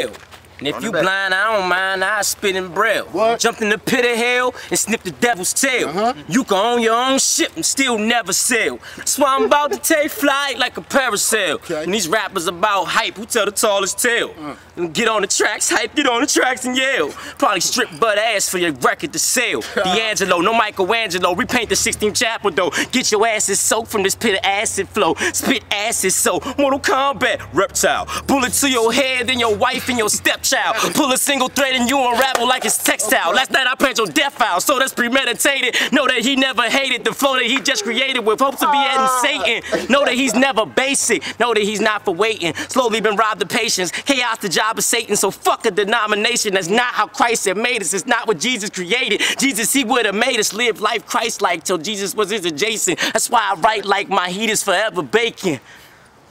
Ew. And if you blind, I don't mind, I spit in braille. What? Jump in the pit of hell and snip the devil's tail. Uh-huh. You can own your own ship and still never sail. That's why I'm about to take flight like a parasail. Okay. And these rappers about hype who tell the tallest tale. And get on the tracks, hype, get on the tracks and yell. Probably strip butt ass for your record to sell. D'Angelo, no Michelangelo, repaint the Sistine chapel though. Get your asses soaked from this pit of acid flow. Spit acid so Mortal Kombat, reptile. Bullet to your head, then your wife and your stepchild. Pull a single thread and you unravel like it's textile. Last night I prayed your death file, so that's premeditated. Know that he never hated the flow that he just created with hopes to be adding ah. Satan. Know that he's never basic. Know that he's not for waiting. Slowly been robbed of patience. Chaos the job of Satan. So fuck a denomination. That's not how Christ had made us. It's not what Jesus created. Jesus, he would have made us live life Christ-like till Jesus was his adjacent. That's why I write like my heat is forever baking.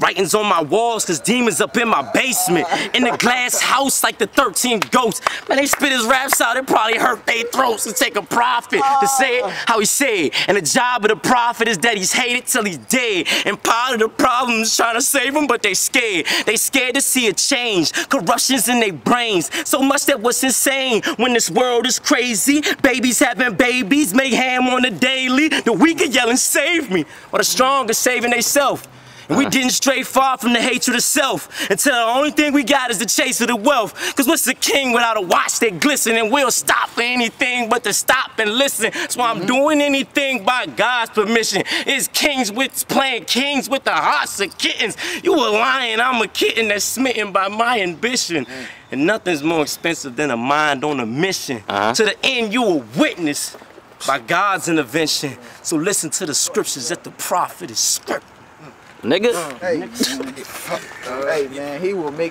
Writings on my walls, cause demons up in my basement. In the glass house like the 13 ghosts. Man, they spit his raps out, it probably hurt their throats to take a profit to say it how he said. And the job of the prophet is that he's hated till he's dead. And part of the problem is trying to save him, but they scared. They scared to see a change. Corruption's in their brains. So much that was insane when this world is crazy. Babies having babies, make ham on the daily. The weak are yelling, save me. Or the strong are saving themselves. And we didn't stray far from the hatred of self until the only thing we got is the chase of the wealth. Cause what's the king without a watch that glisten and we'll stop for anything but to stop and listen. That's why I'm doing anything by God's permission. It's kings with playing kings with the hearts of kittens. You a lion, I'm a kitten that's smitten by my ambition. And nothing's more expensive than a mind on a mission. Uh-huh. To the end, you a witness by God's intervention. So listen to the scriptures that the prophet is script. Nigga. Hey, hey man, he will make